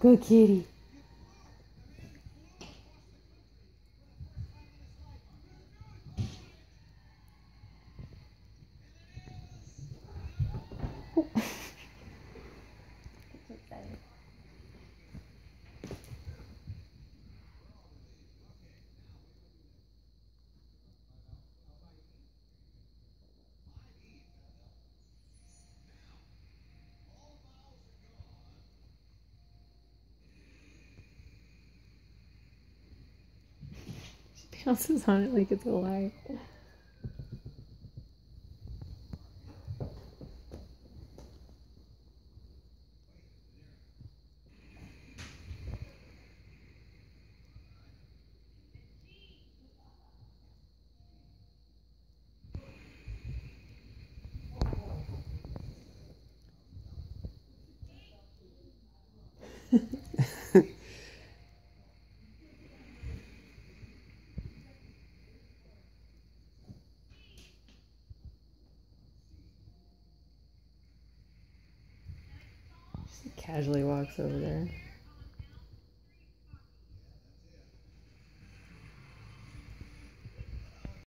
Good kitty. Bounces on it like it's alive. Casually walks over there.